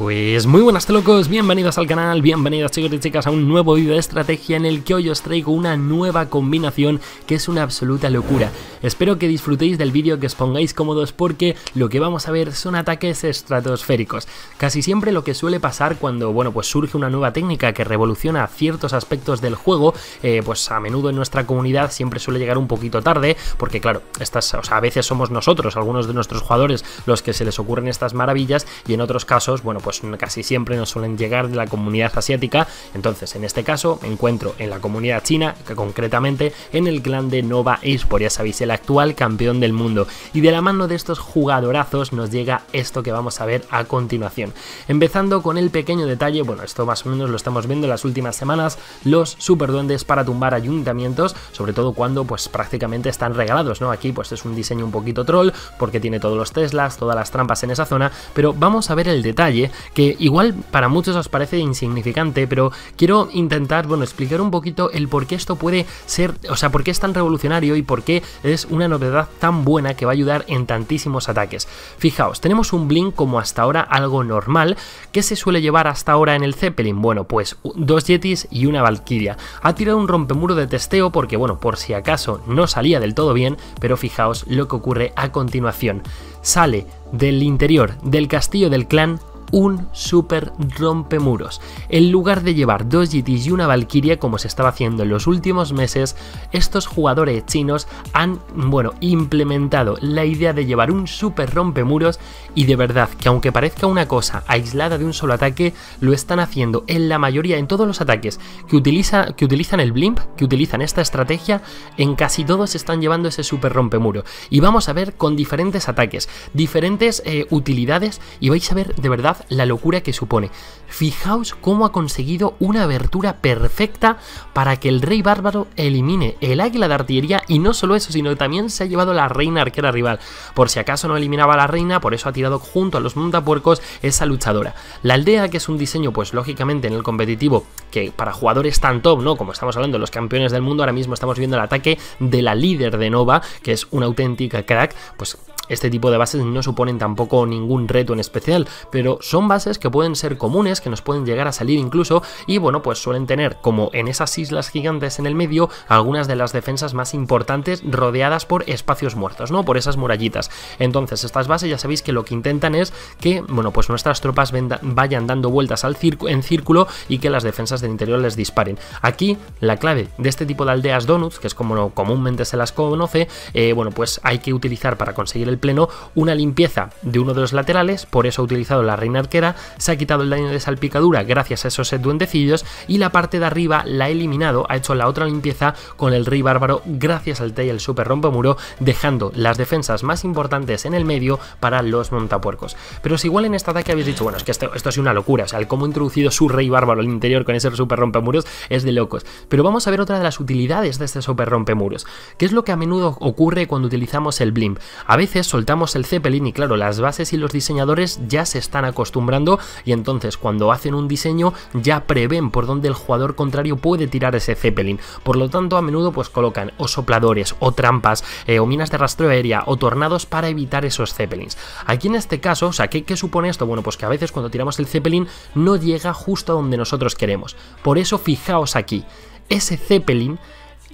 Pues muy buenas locos, bienvenidos al canal, bienvenidos chicos y chicas a un nuevo vídeo de estrategia en el que hoy os traigo una nueva combinación que es una absoluta locura. Espero que disfrutéis del vídeo, que os pongáis cómodos porque lo que vamos a ver son ataques estratosféricos. Casi siempre lo que suele pasar cuando, bueno, pues surge una nueva técnica que revoluciona ciertos aspectos del juego, eh, pues a menudo en nuestra comunidad siempre suele llegar un poquito tarde, porque claro, estas, o sea, a veces somos nosotros, algunos de nuestros jugadores, los que se les ocurren estas maravillas y en otros casos, bueno, pues casi siempre nos suelen llegar de la comunidad asiática. Entonces, en este caso, me encuentro en la comunidad china, que concretamente en el clan de Nova Esport, ya sabéis, el actual campeón del mundo. Y de la mano de estos jugadorazos nos llega esto que vamos a ver a continuación. Empezando con el pequeño detalle, bueno, esto más o menos lo estamos viendo en las últimas semanas, los super duendes para tumbar ayuntamientos, sobre todo cuando pues prácticamente están regalados, ¿no? Aquí pues es un diseño un poquito troll, porque tiene todos los Teslas, todas las trampas en esa zona, pero vamos a ver el detalle que igual para muchos os parece insignificante, pero quiero intentar, bueno, explicar un poquito el por qué esto puede ser, o sea, por qué es tan revolucionario y por qué es una novedad tan buena que va a ayudar en tantísimos ataques. Fijaos, tenemos un Blink como hasta ahora algo normal, que se suele llevar hasta ahora en el Zeppelin? Bueno, pues dos Yetis y una Valkyria. Ha tirado un rompemuro de testeo porque, bueno, por si acaso no salía del todo bien, pero fijaos lo que ocurre a continuación. Sale del interior del castillo del clan un super rompemuros. En lugar de llevar dos GTs y una Valkyria como se estaba haciendo en los últimos meses, estos jugadores chinos han, bueno, implementado la idea de llevar un super rompemuros y de verdad que aunque parezca una cosa aislada de un solo ataque, lo están haciendo en la mayoría, en todos los ataques que, utiliza, que utilizan el blimp, que utilizan esta estrategia, en casi todos están llevando ese super rompemuro. Y vamos a ver con diferentes ataques, diferentes eh, utilidades y vais a ver de verdad la locura que supone. Fijaos cómo ha conseguido una abertura perfecta para que el rey bárbaro elimine el águila de artillería y no solo eso, sino que también se ha llevado la reina arquera rival. Por si acaso no eliminaba a la reina, por eso ha tirado junto a los montapuercos esa luchadora. La aldea, que es un diseño, pues lógicamente en el competitivo, que para jugadores tan top, ¿no? Como estamos hablando los campeones del mundo, ahora mismo estamos viendo el ataque de la líder de Nova, que es una auténtica crack, pues este tipo de bases no suponen tampoco ningún reto en especial, pero son bases que pueden ser comunes, que nos pueden llegar a salir incluso, y bueno, pues suelen tener, como en esas islas gigantes en el medio, algunas de las defensas más importantes rodeadas por espacios muertos, ¿no? Por esas murallitas. Entonces, estas bases ya sabéis que lo que intentan es que, bueno, pues nuestras tropas vayan dando vueltas en círculo y que las defensas del interior les disparen. Aquí, la clave de este tipo de aldeas donuts, que es como comúnmente se las conoce, eh, bueno, pues hay que utilizar para conseguir el pleno una limpieza de uno de los laterales, por eso ha utilizado la reina arquera, se ha quitado el daño de salpicadura gracias a esos duendecillos y la parte de arriba la ha eliminado, ha hecho la otra limpieza con el rey bárbaro gracias al el super rompemuro, dejando las defensas más importantes en el medio para los montapuercos. Pero si igual en este ataque habéis dicho, bueno, es que esto, esto es una locura, o sea, el cómo ha introducido su rey bárbaro al interior con ese super rompemuros es de locos. Pero vamos a ver otra de las utilidades de este super rompemuros, que es lo que a menudo ocurre cuando utilizamos el blimp. A veces soltamos el Zeppelin y claro, las bases y los diseñadores ya se están acostumbrando y entonces cuando hacen un diseño ya prevén por dónde el jugador contrario puede tirar ese Zeppelin. Por lo tanto, a menudo pues colocan o sopladores o trampas eh, o minas de rastreo aérea o tornados para evitar esos Zeppelins. Aquí en este caso, o sea, ¿qué, ¿qué supone esto? Bueno, pues que a veces cuando tiramos el Zeppelin no llega justo a donde nosotros queremos. Por eso fijaos aquí, ese Zeppelin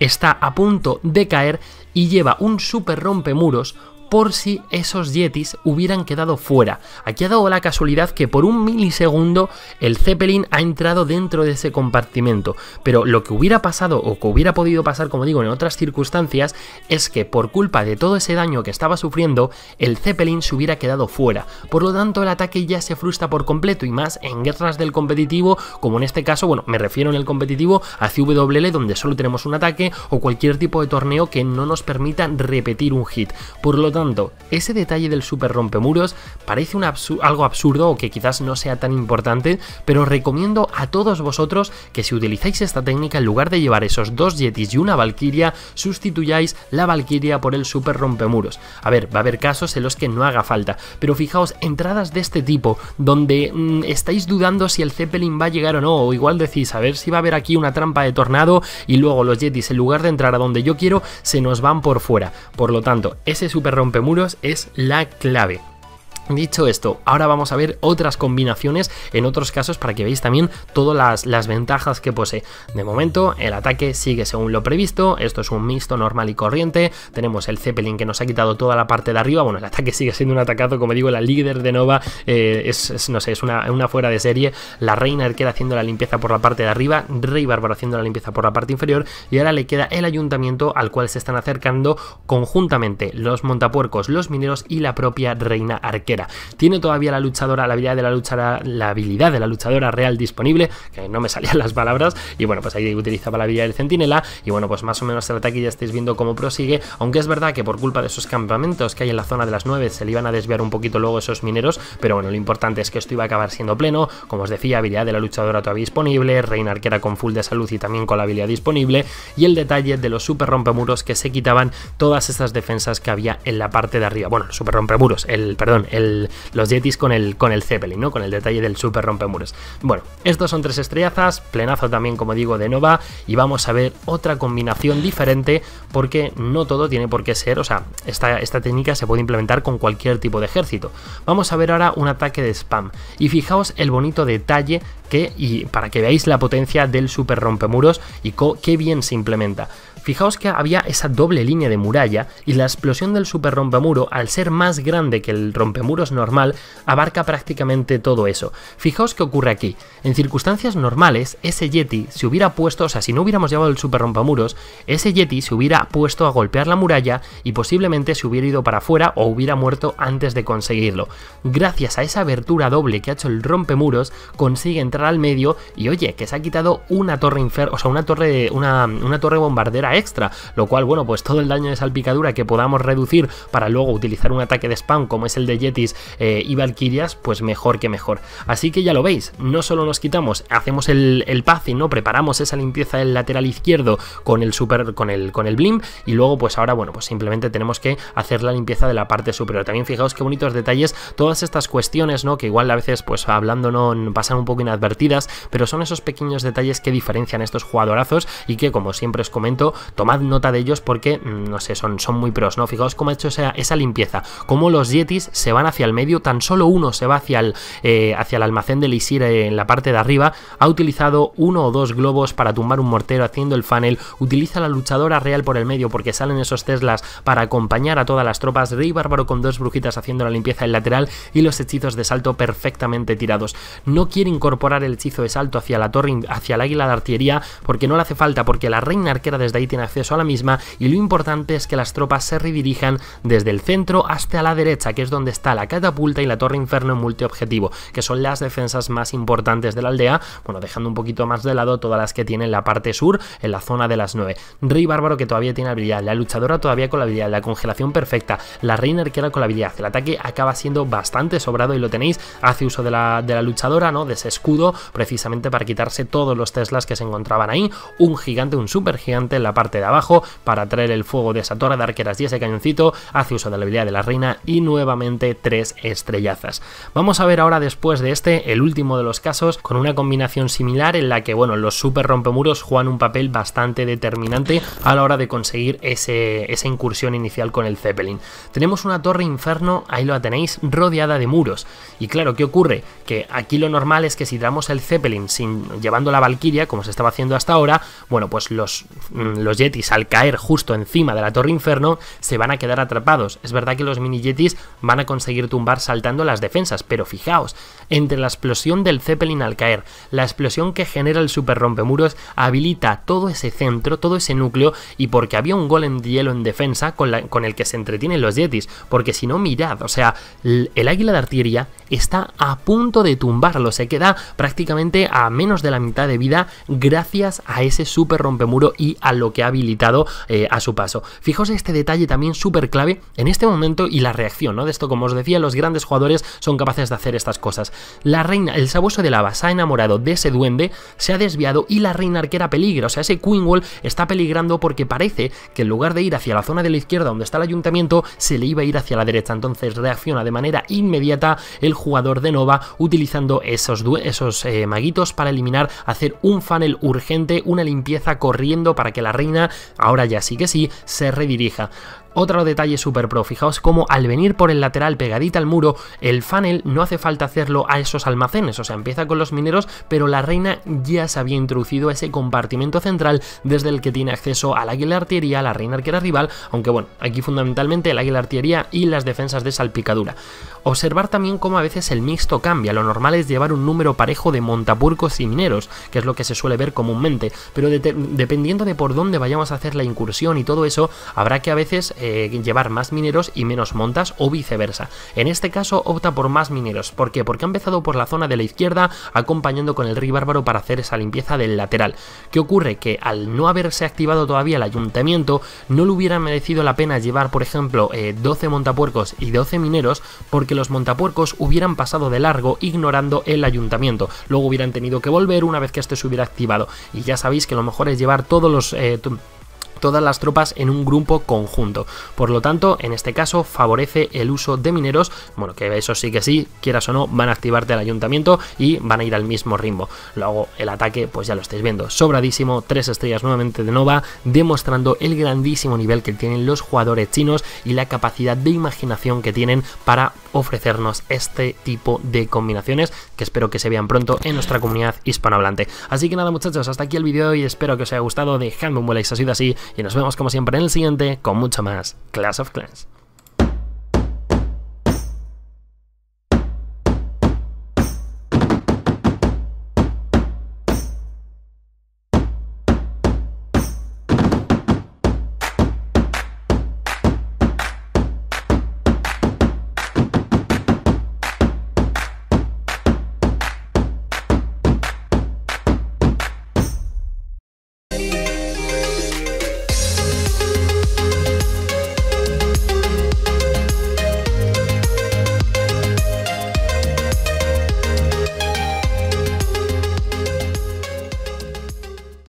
está a punto de caer y lleva un super rompemuros por si esos Yetis hubieran quedado fuera. Aquí ha dado la casualidad que por un milisegundo el Zeppelin ha entrado dentro de ese compartimento, pero lo que hubiera pasado o que hubiera podido pasar, como digo, en otras circunstancias, es que por culpa de todo ese daño que estaba sufriendo, el Zeppelin se hubiera quedado fuera. Por lo tanto, el ataque ya se frustra por completo y más en guerras del competitivo, como en este caso, bueno, me refiero en el competitivo a CWL donde solo tenemos un ataque o cualquier tipo de torneo que no nos permita repetir un hit. Por lo tanto, ese detalle del super rompemuros parece algo absurdo o que quizás no sea tan importante, pero recomiendo a todos vosotros que si utilizáis esta técnica, en lugar de llevar esos dos Yetis y una Valkyria, sustituyáis la Valkyria por el super rompemuros. A ver, va a haber casos en los que no haga falta, pero fijaos, entradas de este tipo, donde mm, estáis dudando si el Zeppelin va a llegar o no, o igual decís, a ver si va a haber aquí una trampa de tornado y luego los Yetis, en lugar de entrar a donde yo quiero, se nos van por fuera. Por lo tanto, ese super rompemuros es la clave. Dicho esto, ahora vamos a ver otras combinaciones en otros casos para que veáis también todas las, las, ventajas que posee. De momento, el ataque sigue según lo previsto, esto es un mixto normal y corriente, tenemos el Zeppelin que nos ha quitado toda la parte de arriba, bueno, el ataque sigue siendo un atacazo, como digo, la líder de Nova eh, es, no sé, es una, una, fuera de serie, la Reina queda haciendo la limpieza por la parte de arriba, Rey Bárbaro haciendo la limpieza por la parte inferior, y ahora le queda el ayuntamiento al cual se están acercando conjuntamente los montapuercos, los mineros y la propia Reina Arquera. Tiene todavía la luchadora, la habilidad de la luchadora, la habilidad de la luchadora real disponible, que no me salían las palabras, y bueno, pues ahí utilizaba la habilidad del centinela, y bueno, pues más o menos el ataque ya estáis viendo cómo prosigue, aunque es verdad que por culpa de esos campamentos que hay en la zona de las 9 se le iban a desviar un poquito luego esos mineros, pero bueno, lo importante es que esto iba a acabar siendo pleno, como os decía, habilidad de la luchadora todavía disponible, reina arquera con full de salud y también con la habilidad disponible, y el detalle de los super rompemuros que se quitaban todas estas defensas que había en la parte de arriba, bueno, super rompemuros, el, perdón, el los Yetis con el, con el Zeppelin, ¿no? Con el detalle del super rompemuros. Bueno, estos son tres estrellazas, plenazo también, como digo, de Nova, y vamos a ver otra combinación diferente, porque no todo tiene por qué ser, o sea, esta, esta técnica se puede implementar con cualquier tipo de ejército. Vamos a ver ahora un ataque de spam, y fijaos el bonito detalle que, y para que veáis la potencia del super rompemuros y qué bien se implementa. Fijaos que había esa doble línea de muralla y la explosión del super rompemuro, al ser más grande que el rompemuros normal, abarca prácticamente todo eso. Fijaos qué ocurre aquí. En circunstancias normales, ese Yeti se hubiera puesto, o sea, si no hubiéramos llevado el super rompemuros, ese Yeti se hubiera puesto a golpear la muralla y posiblemente se hubiera ido para afuera o hubiera muerto antes de conseguirlo. Gracias a esa abertura doble que ha hecho el rompemuros, consigue entrar al medio y oye, que se ha quitado una torre infer, o sea, una torre, una, una torre bombardera extra, lo cual, bueno, pues todo el daño de salpicadura que podamos reducir para luego utilizar un ataque de spam como es el de Yetis eh, y Valkyrias, pues mejor que mejor. Así que ya lo veis, no solo nos quitamos, hacemos el, el pathing, ¿no? Preparamos esa limpieza del lateral izquierdo con el super, con el, con el blimp y luego pues ahora, bueno, pues simplemente tenemos que hacer la limpieza de la parte superior. También fijaos qué bonitos detalles, todas estas cuestiones, ¿no? Que igual a veces pues hablando no pasan un poco inadvertidas, pero son esos pequeños detalles que diferencian estos jugadorazos y que como siempre os comento, tomad nota de ellos porque, mm, no sé, son, son muy pros, ¿no? Fijaos cómo ha hecho esa, esa limpieza, cómo los Yetis se van hacia el medio, tan solo uno se va hacia el, eh, hacia el almacén de Lisir en la parte de arriba, ha utilizado uno o dos globos para tumbar un mortero haciendo el funnel, utiliza la luchadora real por el medio porque salen esos Teslas para acompañar a todas las tropas, Rey Bárbaro con dos brujitas haciendo la limpieza en lateral y los hechizos de salto perfectamente tirados. No quiere incorporar el hechizo de salto hacia la torre, hacia el águila de artillería porque no le hace falta, porque la reina arquera desde ahí tiene acceso a la misma y lo importante es que las tropas se redirijan desde el centro hasta la derecha, que es donde está la catapulta y la torre inferno en multiobjetivo, que son las defensas más importantes de la aldea, bueno, dejando un poquito más de lado todas las que tienen la parte sur, en la zona de las 9. Rey bárbaro que todavía tiene habilidad, la luchadora todavía con la habilidad, la congelación perfecta, la reina arquera con la habilidad, el ataque acaba siendo bastante sobrado y lo tenéis, hace uso de la, de la luchadora, ¿no? De ese escudo, precisamente para quitarse todos los Teslas que se encontraban ahí, un gigante, un super gigante en la parte de abajo, para traer el fuego de esa torre de arqueras y ese cañoncito, hace uso de la habilidad de la reina y nuevamente tres estrellazas. Vamos a ver ahora después de este, el último de los casos, con una combinación similar en la que, bueno, los super rompemuros juegan un papel bastante determinante a la hora de conseguir ese, esa incursión inicial con el Zeppelin. Tenemos una torre inferno, ahí lo tenéis, rodeada de muros. Y claro, ¿qué ocurre? Que aquí lo normal es que si damos el Zeppelin sin, llevando la Valkyria, como se estaba haciendo hasta ahora, bueno, pues los, mm, los Yetis al caer justo encima de la Torre Inferno se van a quedar atrapados. Es verdad que los mini Yetis van a conseguir tumbar saltando las defensas, pero fijaos, entre la explosión del Zeppelin al caer, la explosión que genera el super rompemuros habilita todo ese centro, todo ese núcleo, y porque había un golem de hielo en defensa con, el que se entretienen los Yetis, porque si no, mirad, o sea, el águila de artillería está a punto de tumbarlo, se queda prácticamente a menos de la mitad de vida gracias a ese super rompemuro y a lo que ha habilitado eh, a su paso. Fijaos este detalle también súper clave en este momento y la reacción, ¿no? De esto, como os decía, los grandes jugadores son capaces de hacer estas cosas. La reina, el sabueso de lava se ha enamorado de ese duende, se ha desviado y la reina arquera peligra, o sea, ese Queen Wall está peligrando porque parece que en lugar de ir hacia la zona de la izquierda donde está el ayuntamiento, se le iba a ir hacia la derecha, entonces reacciona de manera inmediata el jugador de Nova utilizando esos, esos eh, maguitos para eliminar, hacer un funnel urgente, una limpieza corriendo para que la reina ahora ya sí que sí, se redirija. Otro detalle super pro, fijaos cómo al venir por el lateral pegadita al muro, el funnel no hace falta hacerlo a esos almacenes, o sea, empieza con los mineros, pero la reina ya se había introducido a ese compartimento central desde el que tiene acceso al águila artillería, la reina arquera rival, aunque bueno, aquí fundamentalmente el águila artillería y las defensas de salpicadura. Observar también cómo a veces el mixto cambia, lo normal es llevar un número parejo de montapurcos y mineros, que es lo que se suele ver comúnmente, pero dependiendo de por dónde vayamos a hacer la incursión y todo eso, habrá que a veces llevar más mineros y menos montas o viceversa. En este caso opta por más mineros. ¿Por qué? Porque ha empezado por la zona de la izquierda acompañando con el rey bárbaro para hacer esa limpieza del lateral. ¿Qué ocurre? Que al no haberse activado todavía el ayuntamiento no le hubiera merecido la pena llevar por ejemplo 12 eh, montapuercos y 12 mineros porque los montapuercos hubieran pasado de largo ignorando el ayuntamiento. Luego hubieran tenido que volver una vez que este se hubiera activado. Y ya sabéis que lo mejor es llevar todos los... Eh, todas las tropas en un grupo conjunto. Por lo tanto, en este caso favorece el uso de mineros, bueno, que eso sí que sí, quieras o no, van a activarte el ayuntamiento y van a ir al mismo ritmo. Luego el ataque, pues ya lo estáis viendo, sobradísimo, tres estrellas nuevamente de Nova, demostrando el grandísimo nivel que tienen los jugadores chinos y la capacidad de imaginación que tienen para ofrecernos este tipo de combinaciones que espero que se vean pronto en nuestra comunidad hispanohablante. Así que nada muchachos, hasta aquí el vídeo y espero que os haya gustado, dejadme un buen like si ha sido así y nos vemos como siempre en el siguiente con mucho más Clash of Clans.